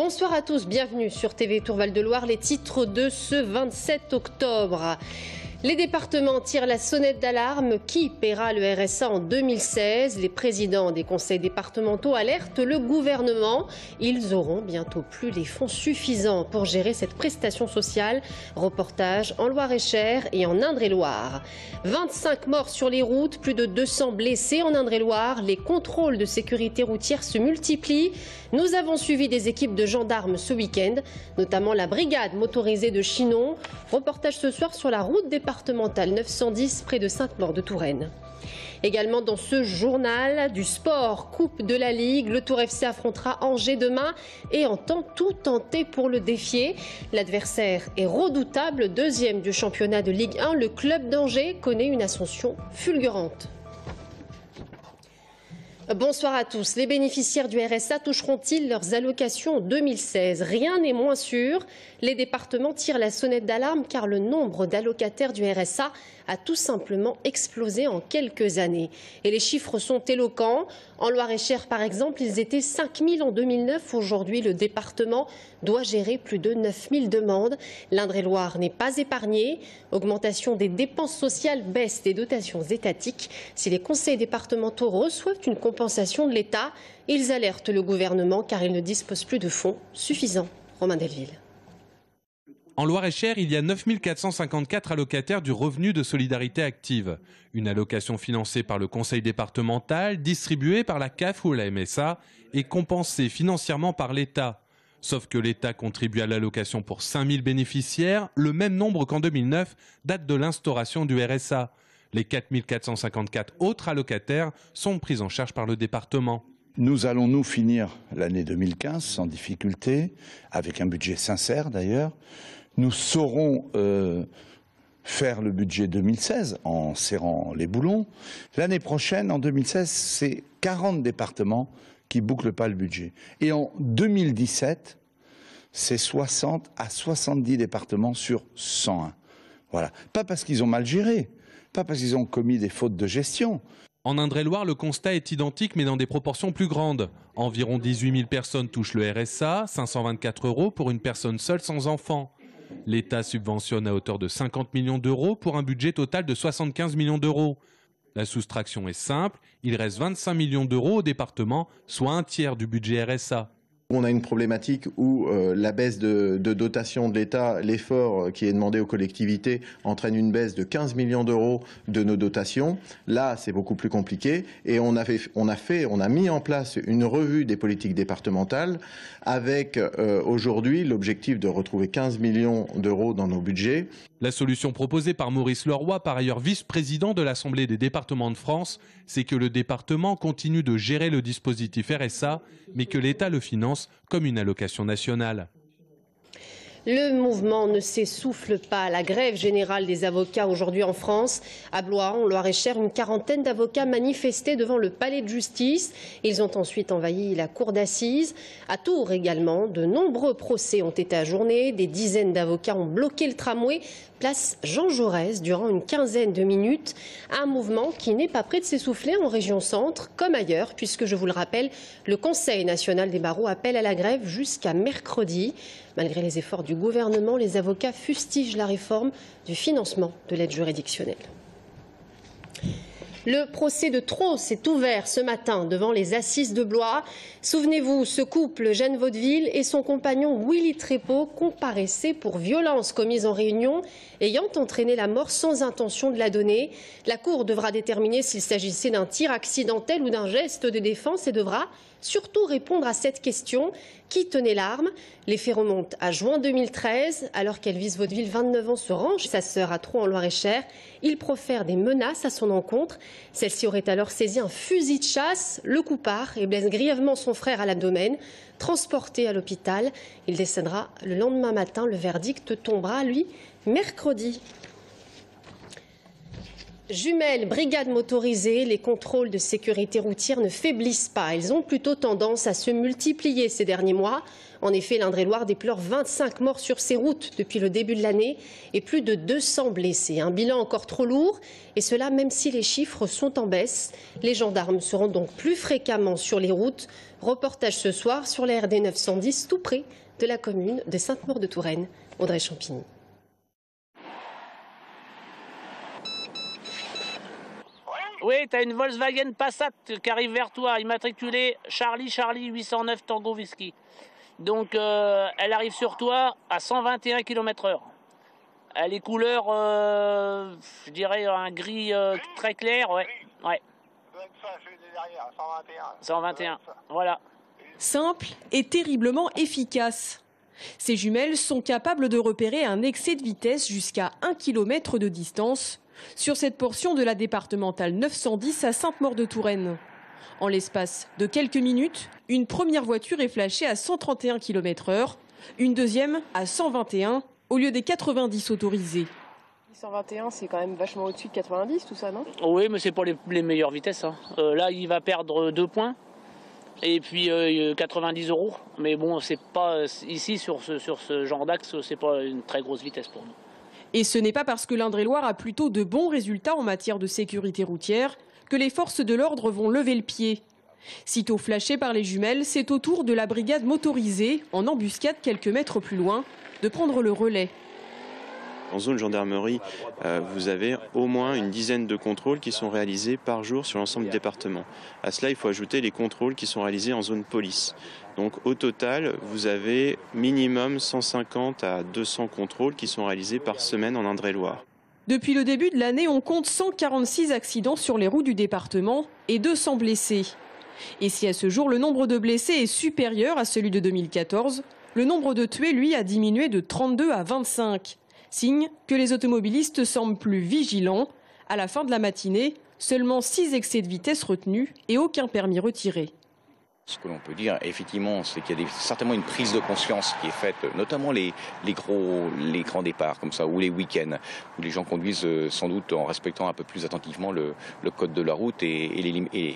Bonsoir à tous, bienvenue sur TV Tour de Loire, les titres de ce 27 octobre. Les départements tirent la sonnette d'alarme. Qui paiera le RSA en 2016 Les présidents des conseils départementaux alertent le gouvernement. Ils auront bientôt plus les fonds suffisants pour gérer cette prestation sociale. Reportage en Loire-et-Cher et en Indre-et-Loire. 25 morts sur les routes, plus de 200 blessés en Indre-et-Loire. Les contrôles de sécurité routière se multiplient. Nous avons suivi des équipes de gendarmes ce week-end, notamment la brigade motorisée de Chinon. Reportage ce soir sur la route des départementale 910 près de Sainte-Maure de Touraine. Également dans ce journal du sport, Coupe de la Ligue, le Tour FC affrontera Angers demain et entend tout tenter pour le défier. L'adversaire est redoutable, deuxième du championnat de Ligue 1. Le club d'Angers connaît une ascension fulgurante. Bonsoir à tous. Les bénéficiaires du RSA toucheront-ils leurs allocations en 2016 Rien n'est moins sûr. Les départements tirent la sonnette d'alarme car le nombre d'allocataires du RSA a tout simplement explosé en quelques années. Et les chiffres sont éloquents. En Loire-et-Cher, par exemple, ils étaient 5 000 en 2009. Aujourd'hui, le département doit gérer plus de 9 000 demandes. L'Indre-et-Loire n'est pas épargné. Augmentation des dépenses sociales, baisse des dotations étatiques. Si les conseils départementaux reçoivent une compensation de l'État, ils alertent le gouvernement car ils ne disposent plus de fonds suffisants. Romain Delville. En Loire-et-Cher, il y a 9 454 allocataires du revenu de solidarité active. Une allocation financée par le conseil départemental, distribuée par la CAF ou la MSA et compensée financièrement par l'État. Sauf que l'État contribue à l'allocation pour 5 000 bénéficiaires, le même nombre qu'en 2009, date de l'instauration du RSA. Les 4 454 autres allocataires sont pris en charge par le département. Nous allons nous finir l'année 2015 sans difficulté, avec un budget sincère d'ailleurs nous saurons euh, faire le budget 2016 en serrant les boulons. L'année prochaine, en 2016, c'est 40 départements qui bouclent pas le budget. Et en 2017, c'est 60 à 70 départements sur 101. Voilà. Pas parce qu'ils ont mal géré, pas parce qu'ils ont commis des fautes de gestion. En Indre-et-Loire, le constat est identique mais dans des proportions plus grandes. Environ 18 000 personnes touchent le RSA, 524 euros pour une personne seule sans enfant. L'État subventionne à hauteur de 50 millions d'euros pour un budget total de 75 millions d'euros. La soustraction est simple, il reste 25 millions d'euros au département, soit un tiers du budget RSA. On a une problématique où euh, la baisse de, dotation de l'État, l'effort qui est demandé aux collectivités, entraîne une baisse de 15 millions d'euros de nos dotations. Là, c'est beaucoup plus compliqué. Et on a, fait, on a fait, on a mis en place une revue des politiques départementales avec euh, aujourd'hui l'objectif de retrouver 15 millions d'euros dans nos budgets. La solution proposée par Maurice Leroy, par ailleurs vice-président de l'Assemblée des départements de France, c'est que le département continue de gérer le dispositif RSA, mais que l'État le finance comme une allocation nationale. Le mouvement ne s'essouffle pas. La grève générale des avocats aujourd'hui en France. À Blois, en Loire-et-Cher, une quarantaine d'avocats manifestaient devant le palais de justice. Ils ont ensuite envahi la cour d'assises. À Tours également, de nombreux procès ont été ajournés. Des dizaines d'avocats ont bloqué le tramway place Jean Jaurès durant une quinzaine de minutes. Un mouvement qui n'est pas prêt de s'essouffler en région centre comme ailleurs, puisque je vous le rappelle, le Conseil national des barreaux appelle à la grève jusqu'à mercredi. Malgré les efforts du gouvernement, les avocats fustigent la réforme du financement de l'aide juridictionnelle. Le procès de Trot s'est ouvert ce matin devant les assises de Blois. Souvenez-vous, ce couple, Jeanne Vaudeville et son compagnon Willy Trépeau, comparaissaient pour violence commise en réunion, ayant entraîné la mort sans intention de la donner. La Cour devra déterminer s'il s'agissait d'un tir accidentel ou d'un geste de défense et devra surtout répondre à cette question. Qui tenait l'arme? Les faits remontent à juin 2013, alors qu'Elvis Vaudeville, 29 ans, se range sa sœur à Troyes en Loire-et-Cher. Il profère des menaces à son encontre. Celle-ci aurait alors saisi un fusil de chasse, le coup et blesse grièvement son frère à l'abdomen. Transporté à l'hôpital, il décédera le lendemain matin. Le verdict tombera, lui, mercredi. Jumelles, brigades motorisées, les contrôles de sécurité routière ne faiblissent pas. Ils ont plutôt tendance à se multiplier ces derniers mois. En effet, l'Indre-et-Loire déplore 25 morts sur ses routes depuis le début de l'année et plus de 200 blessés. Un bilan encore trop lourd, et cela même si les chiffres sont en baisse. Les gendarmes seront donc plus fréquemment sur les routes. Reportage ce soir sur la RD 910, tout près de la commune de Sainte-Maure-de-Touraine. Audrey Champigny. Oui, tu as une Volkswagen Passat qui arrive vers toi, immatriculée Charlie Charlie 809 Tango Whisky. Donc euh, elle arrive sur toi à 121 km/h. Elle est couleur, euh, je dirais un gris euh, très clair, ouais. ouais. 121, voilà. Simple et terriblement efficace. Ces jumelles sont capables de repérer un excès de vitesse jusqu'à 1 km de distance sur cette portion de la départementale 910 à Sainte-Maure-de-Touraine. En l'espace de quelques minutes, une première voiture est flashée à 131 km/h, une deuxième à 121 au lieu des 90 autorisés. 121, c'est quand même vachement au-dessus de 90, tout ça, non? Oui, mais c'est pour les, meilleures vitesses. Hein. Euh, là, il va perdre deux points et puis 90 euh, euros. Mais bon, c'est pas ici sur ce, genre d'axe, c'est pas une très grosse vitesse pour nous. Et ce n'est pas parce que l'Indre-et-Loire a plutôt de bons résultats en matière de sécurité routière que les forces de l'ordre vont lever le pied. Sitôt flashé par les jumelles, c'est au tour de la brigade motorisée, en embuscade quelques mètres plus loin, de prendre le relais. En zone gendarmerie, euh, vous avez au moins une dizaine de contrôles qui sont réalisés par jour sur l'ensemble du département. À cela, il faut ajouter les contrôles qui sont réalisés en zone police. Donc au total, vous avez minimum 150 à 200 contrôles qui sont réalisés par semaine en Indre-et-Loire. Depuis le début de l'année, on compte 146 accidents sur les routes du département et 200 blessés. Et si à ce jour le nombre de blessés est supérieur à celui de 2014, le nombre de tués, lui, a diminué de 32 à 25. Signe que les automobilistes semblent plus vigilants. À la fin de la matinée, seulement 6 excès de vitesse retenus et aucun permis retiré. Ce que l'on peut dire, effectivement, c'est qu'il y a certainement une prise de conscience qui est faite, notamment les, gros, les grands départs comme ça, ou les week-ends, où les gens conduisent euh, sans doute en respectant un peu plus attentivement le, code de la route et, les,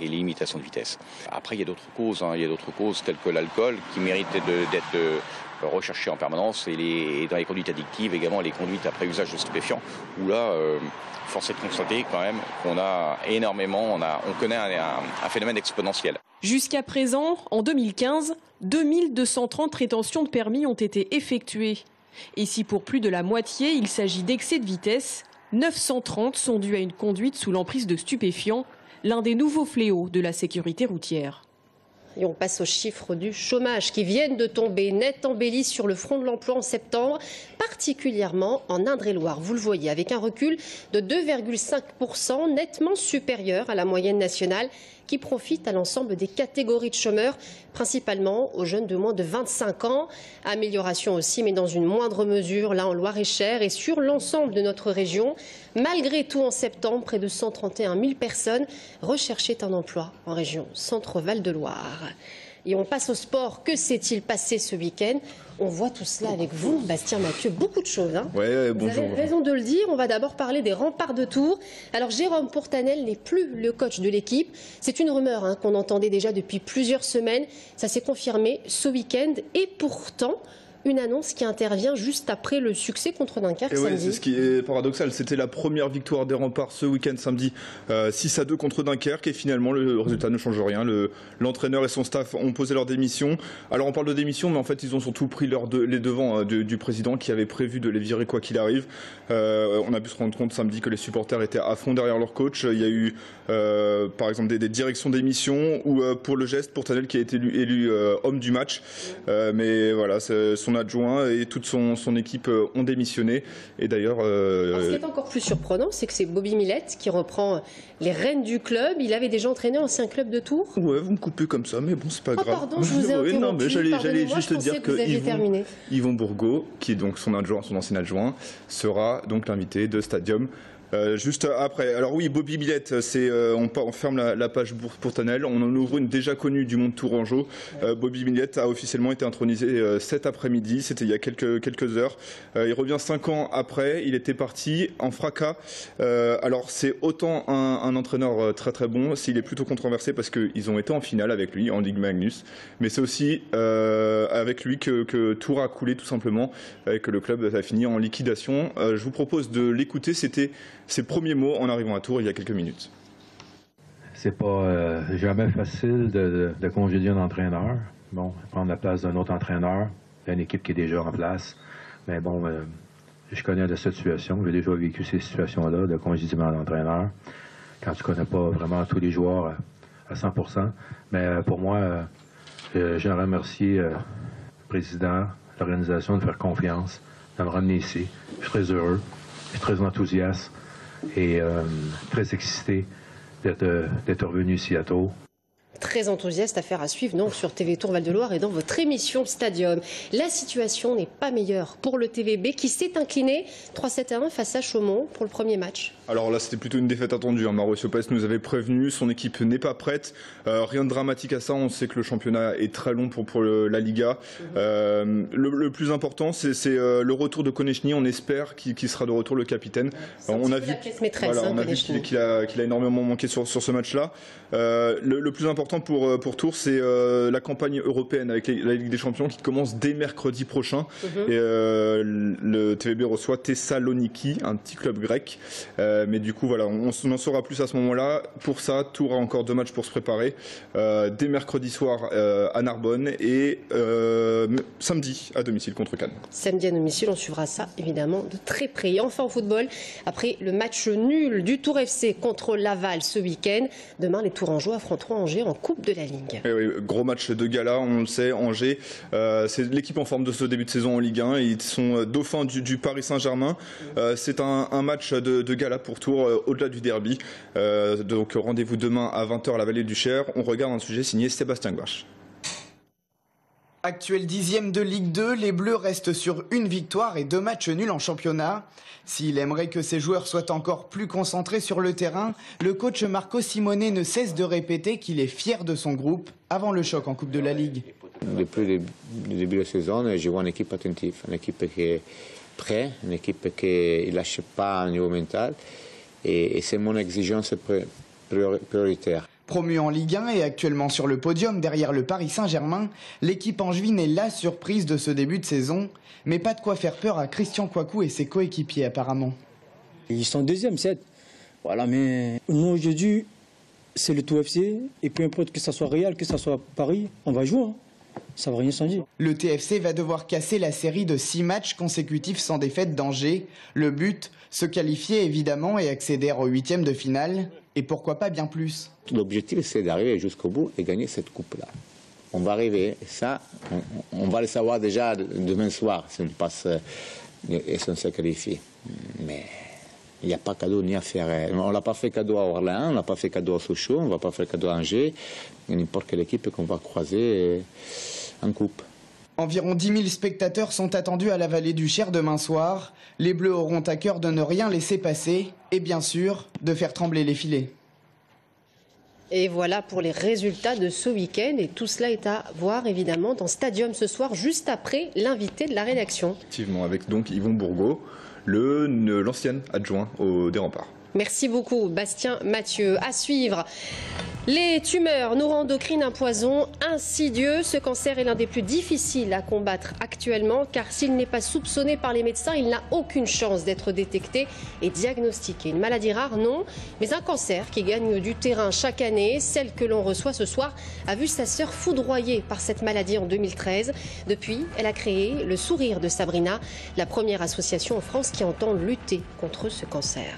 limitations de vitesse. Après, il y a d'autres causes, hein. il y a d'autres causes telles que l'alcool, qui méritent d'être euh, recherchées en permanence, et, dans les conduites addictives également les conduites après usage de stupéfiants, où là, euh, force est de constater quand même qu'on a énormément, on, connaît un phénomène exponentiel. Jusqu'à présent, en 2015, 2230 rétentions de permis ont été effectuées. Et si pour plus de la moitié il s'agit d'excès de vitesse, 930 sont dus à une conduite sous l'emprise de stupéfiants, l'un des nouveaux fléaux de la sécurité routière. Et on passe aux chiffres du chômage qui viennent de tomber net embellis sur le front de l'emploi en septembre, particulièrement en Indre-et-Loire. Vous le voyez, avec un recul de 2,5%, nettement supérieur à la moyenne nationale qui profite à l'ensemble des catégories de chômeurs, principalement aux jeunes de moins de 25 ans. Amélioration aussi, mais dans une moindre mesure, là en Loire-et-Cher et sur l'ensemble de notre région. Malgré tout, en septembre, près de 131 000 personnes recherchaient un emploi en région Centre-Val de Loire. Et on passe au sport. Que s'est-il passé ce week-end? On voit tout cela avec vous, Bastien Mathieu. Beaucoup de choses. Hein. bonjour. Vous avez raison de le dire. On va d'abord parler des remparts de Tours. Alors, Jérôme Pourtanel n'est plus le coach de l'équipe. C'est une rumeur hein, qu'on entendait déjà depuis plusieurs semaines. Ça s'est confirmé ce week-end. Et pourtant, une annonce qui intervient juste après le succès contre Dunkerque c'est ce qui est paradoxal. C'était la première victoire des remparts ce week-end samedi, 6 euh, à 2 contre Dunkerque, et finalement le résultat ne change rien. L'entraîneur et son staff ont posé leur démission. Alors on parle de démission, mais en fait ils ont surtout pris les devants euh, du président qui avait prévu de les virer quoi qu'il arrive. Euh, on a pu se rendre compte samedi que les supporters étaient à fond derrière leur coach. Il y a eu par exemple des, directions d'émission ou pour le geste pour Tanel qui a été élu, homme du match. mais voilà, son adjoint et toute son, équipe euh, ont démissionné. Et d'ailleurs. Euh, ce qui est encore plus surprenant, c'est que c'est Bobby Millette qui reprend les rênes du club. Il avait déjà entraîné ancien club de Tours. Ouais, vous me coupez comme ça, mais bon, c'est pas oh, grave. Pardon, je vous ai interrompu. non, mais j'allais juste dire que, Yvon, Bourgo, qui est donc son adjoint, son ancien adjoint, sera donc l'invité de Stadium juste après. Alors oui, Bobby Billette, c'est on, on, ferme la, page pour, pour, Tanel. On en ouvre une déjà connue du monde tourangeau. Bobby Billette a officiellement été intronisé cet après-midi. C'était il y a quelques quelques heures. il revient cinq ans après. Il était parti en fracas. alors c'est autant un, un, entraîneur très très bon, s'il est plutôt controversé parce qu'ils ont été en finale avec lui en Ligue Magnus, mais c'est aussi avec lui que, que Tour a coulé tout simplement et que le club a fini en liquidation. Euh, je vous propose de l'écouter. C'était ses premiers mots en arrivant à Tours il y a quelques minutes. C'est pas euh, jamais facile de, congédier un entraîneur. Bon, prendre la place d'un autre entraîneur. Il y a une équipe qui est déjà en place. Mais bon, euh, je connais la situation. J'ai déjà vécu ces situations-là de congédiement d'entraîneur. Quand tu connais pas vraiment tous les joueurs à 100% Mais pour moi, je remercie le président, l'organisation de faire confiance, de me ramener ici. Je suis très heureux, je suis très enthousiaste et euh, très excité d'être revenu ici à Tours très enthousiaste affaire à suivre donc sur TV Tour Val-de-Loire et dans votre émission Stadium. La situation n'est pas meilleure pour le TVB qui s'est incliné 3-7 1 face à Chaumont pour le premier match. Alors là, c'était plutôt une défaite attendue. Hein. Mauricio Pes nous avait prévenu, son équipe n'est pas prête. Euh, rien de dramatique à ça. On sait que le championnat est très long pour, pour la Liga. Euh, le, plus important, c'est euh, le retour de Konechny. On espère qu'il sera de retour le capitaine. on a vu, voilà, on a vu qu'il a, énormément manqué sur, sur ce match-là. le, plus important pour, euh, pour Tours, c'est euh, la campagne européenne avec la Ligue des Champions qui commence dès mercredi prochain. Mhm. Et euh, le TVB reçoit Thessaloniki, un petit club grec. mais du coup, voilà, on, en saura plus à ce moment-là. Pour ça, Tours a encore deux matchs pour se préparer. dès mercredi soir à Narbonne et samedi à domicile contre Cannes. Samedi à domicile, on suivra ça évidemment de très près. enfin, au football, après le match nul du Tour FC contre Laval ce week-end, demain les Tourangeaux affronteront Angers en Coupe de la Ligue. Eh gros match de gala, on le sait, Angers, euh, c'est l'équipe en forme de ce début de saison en Ligue 1. Ils sont euh, dauphins du, Paris Saint-Germain. Euh, c'est un, match de, gala pour Tours au-delà du derby. donc rendez-vous demain à 20h à la vallée du Cher. On regarde un sujet signé Sébastien Gouache. Actuel dixième de Ligue 2, les Bleus restent sur une victoire et deux matchs nuls en championnat. S'il aimerait que ses joueurs soient encore plus concentrés sur le terrain, le coach Marco Simone ne cesse de répéter qu'il est fier de son groupe avant le choc en Coupe de la Ligue. Depuis le début de la saison, je vois une équipe attentive, une équipe qui est prête, une équipe qui ne lâche pas au niveau mental. Et, c'est mon exigence prioritaire. Promu en Ligue 1 et actuellement sur le podium derrière le Paris Saint-Germain, l'équipe angevine est la surprise de ce début de saison, mais pas de quoi faire peur à Christian Kouakou et ses coéquipiers apparemment. Ils sont deuxième, c'est. Voilà, mais nous aujourd'hui, c'est le tout FC, et peu importe que ce soit Real, que ce soit Paris, on va jouer. Hein. Ça va rien changer. Le TFC va devoir casser la série de six matchs consécutifs sans défaite d'Angers. Le but, se qualifier évidemment et accéder au huitième de finale, et pourquoi pas bien plus? L'objectif, c'est d'arriver jusqu'au bout et gagner cette coupe-là. On va arriver, ça, on, va le savoir déjà demain soir si on passe et si on se qualifie. Mais il n'y a pas cadeau ni à faire. On l'a pas fait cadeau à Orléans, on l'a pas fait cadeau à Sochaux, on ne va pas faire cadeau à Angers, n'importe quelle équipe qu'on va croiser en coupe. Environ 10 000 spectateurs sont attendus à la vallée du Cher demain soir. Les Bleus auront à cœur de ne rien laisser passer et bien sûr de faire trembler les filets. Et voilà pour les résultats de ce week-end. Et tout cela est à voir évidemment dans Stadium ce soir, juste après l'invité de la rédaction. Effectivement, avec donc Yvon Bourgault, l'ancien adjoint au, des remparts. Merci beaucoup, Bastien Mathieu. À suivre. Les tumeurs neuroendocrines, un poison insidieux. Ce cancer est l'un des plus difficiles à combattre actuellement car s'il n'est pas soupçonné par les médecins, il n'a aucune chance d'être détecté et diagnostiqué. Une maladie rare, non, mais un cancer qui gagne du terrain chaque année. Celle que l'on reçoit ce soir a vu sa sœur foudroyée par cette maladie en 2013. Depuis, elle a créé le Sourire de Sabrina, la première association en France qui entend lutter contre ce cancer.